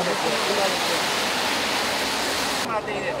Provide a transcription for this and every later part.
まあ、でいいですね。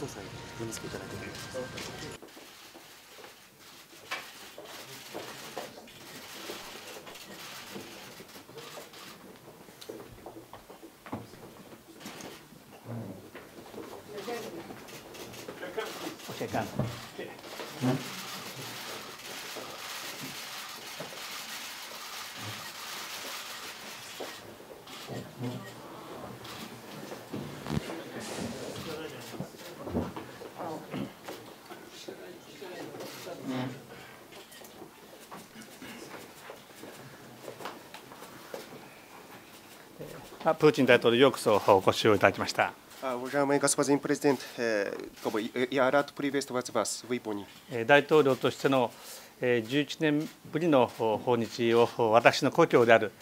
総つけいただいております。Checar. プーチン大統領よくそお越しをいただきました。大統領としての11年ぶりの訪日を私の故郷である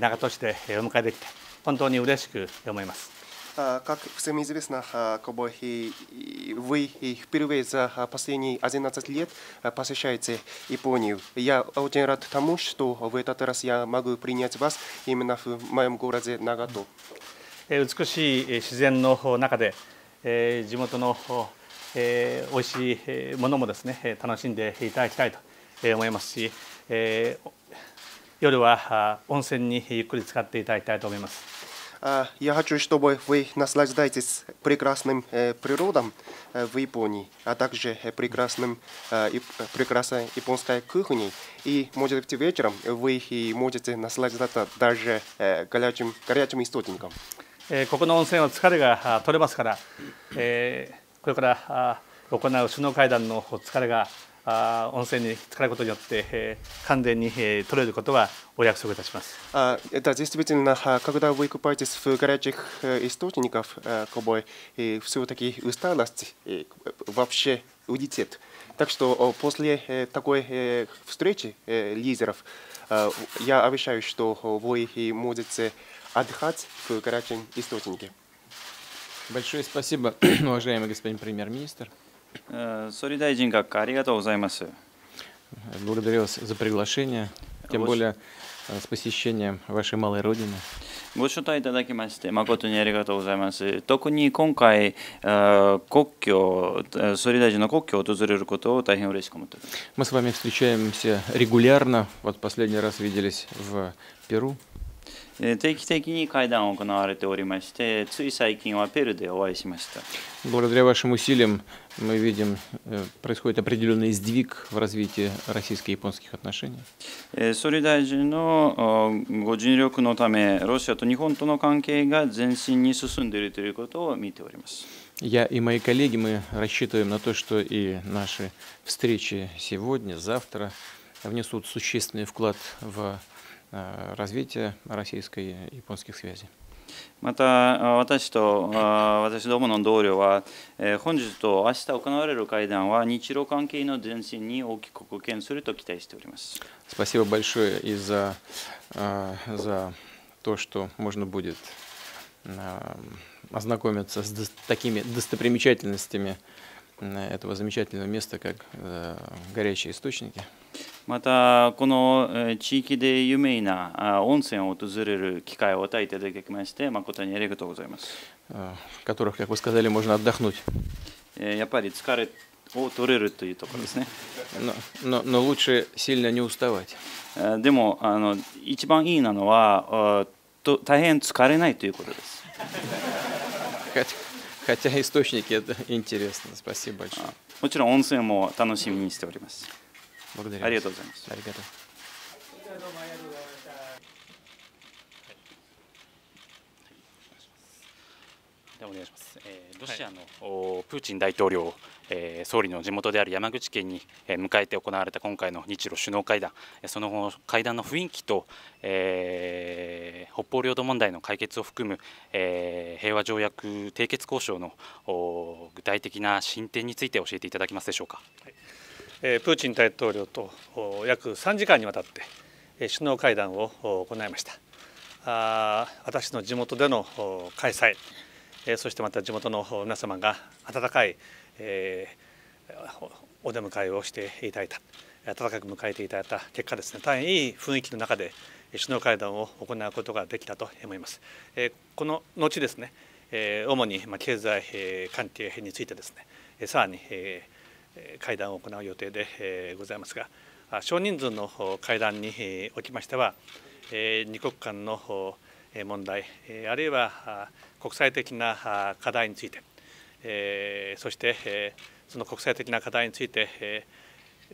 長門市でお迎えできて本当に嬉しく思います。как всем известно, вы впервые за последние 11 лет посещаете Японию. Я очень рад тому, что в этот раз я могу принять вас именно в моем городе Нагато. 美しい自然の中で地元の美味しいものもですね楽しんでいただきたいと思いますし夜は温泉にゆっくり使っていただきたいと思います。А, Я хочу, чтобы вы наслаждаетесь прекрасным э, природом э, в Японии, а также э, прекрасным, э, и- э, прекрасной японской кухней. И, может быть, вечером вы и можете наслаждаться даже э, горячим, горячим источником. えーここの温泉は疲れがあ取れますから、えーこれからあ行う首脳会談の疲れが あ温泉に浸かることによって、えー完全に、えー取れることはお約束いたします。 А, Это действительно, а, когда вы купаетесь в горячих э, источниках, э, как бы, все-таки усталость э, вообще уйдет. Так что о, после э, такой э, встречи э, лидеров э, я обещаю, что вы и можете отдыхать в горячем источнике. Большое спасибо, уважаемый господин премьер-министр. 総理大臣閣下、ありがとうございます。Благодарю вас за приглашение, тем более э, с посещением вашей малой родины. Мы с вами встречаемся регулярно. Вот последний раз виделись в Перу. えー定期的に会談を行われておりまして、つい最近はペルでお会いしました。 Благодаря вашим усилиям мы видим, э, происходит определенный сдвиг в развитии российско-японских отношений. えー総理大臣のおご尽力のため、ロシアと日本との関係が前進に進んでいるということを見ております。 Я и мои коллеги, мы рассчитываем на то, что и наши встречи сегодня, завтра внесут существенный вклад в э, развитие российско-японских связей. またあ私とあ私どもの同僚は、えー本日と明日行われる会談は日露関係の前進に大きく貢献すると期待しております。 Спасибо большое и за, э, за то, что можно будет э, ознакомиться с дос- такими достопримечательностями э, этого замечательного места, как э, горячие источники. またこの地域で有名な温泉を訪れる機会を与えていただきまして誠にありがとうございます。которых, как вы сказали, можно отдохнуть. やっぱり疲れを取れるというところですね。Но, но, но лучше сильно не уставать. でもあの一番いいなのはと大変疲れないということです。Хотя источники это интересно. Спасибо большое. もちろん温泉も楽しみにしております。Благодарю. ありがとうございます。 Аригато. ではお願いします、えーロシアの、おプーチン大統領、えー総理の地元である山口県に、えー迎えて行われた今回の日露首脳会談、えーその後の会談の雰囲気と、えー北方領土問題の解決を含む、えー平和条約締結交渉のお具体的な進展について教えていただけますでしょうか。えー プーチン大統領と約3時間にわたってえ首脳会談を行いましたあ私の地元での開催えそしてまた地元の皆様が温かい、えーお出迎えをしていただいた温かく迎えていただいた結果ですね大変いい雰囲気の中でえ首脳会談を行うことができたと思います。えこの後ですねえ主にま経済関係についてですねえさらにえ会談を行う予定でございますが少人数の会談におきましてはえー二国間の問題あるいは国際的な課題についてそしてその国際的な課題について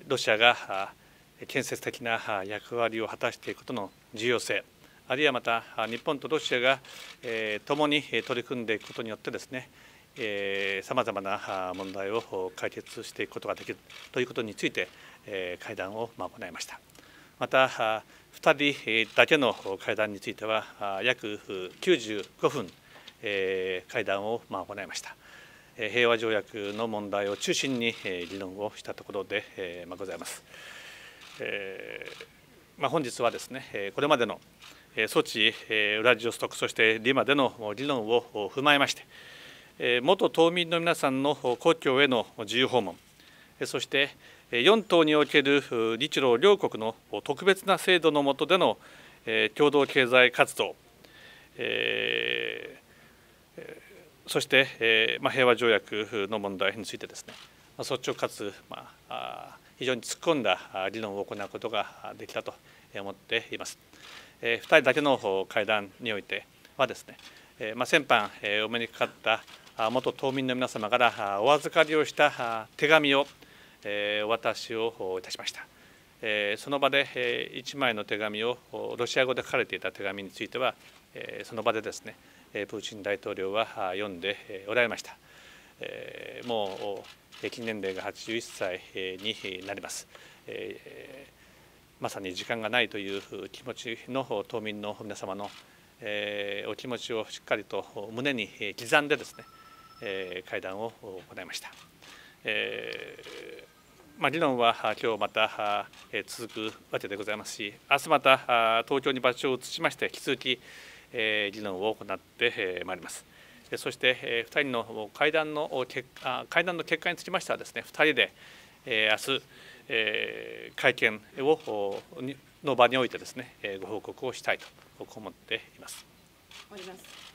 ロシアが建設的な役割を果たしていくことの重要性あるいはまた日本とロシアが共に取り組んでいくことによってですねさまざまな問題を解決していくことができるということについて会談を行いました。また2人だけの会談については約95分会談を行いました。平和条約の問題を中心に議論をしたところでございます。まあ、本日はですねこれまでのえーソチ、えーウラジオストクそしてリマでの議論を踏まえまして元島民の皆さんの故郷への自由訪問。えーそしてえー4島における日露両国の特別な制度の下でのえー共同経済活動。えーそして、えーまあ、平和条約の問題についてですね、まあ、率直かつ、まあ、非常に突っ込んだあ議論を行うことができたと思っています。えー、2人だけの会談においてはですね、えーまあ、先般、えーお目にかかった元島民の皆様からあお預かりをしたあ手紙を、えーお渡しをいたしました。えーその場で、え1枚の手紙をおロシア語で書かれていた手紙については、えーその場でですねえープーチン大統領はあ読んでえおられました。えーもうお平均年齢が81歳えーになります。えーまさに時間がないという気持ちの島民の皆様のえーお気持ちをしっかりと胸にえ刻んでですねえー会談を行いました。えーまあ、議論は今日また続くわけでございますし明日また東京に場所を移しまして引き続きえー議論を行ってまいります。そして2人の会談の結あ会談の結果につきましてはですね2人で明日えー会見をの場においてですねご報告をしたいと思っています。終わります。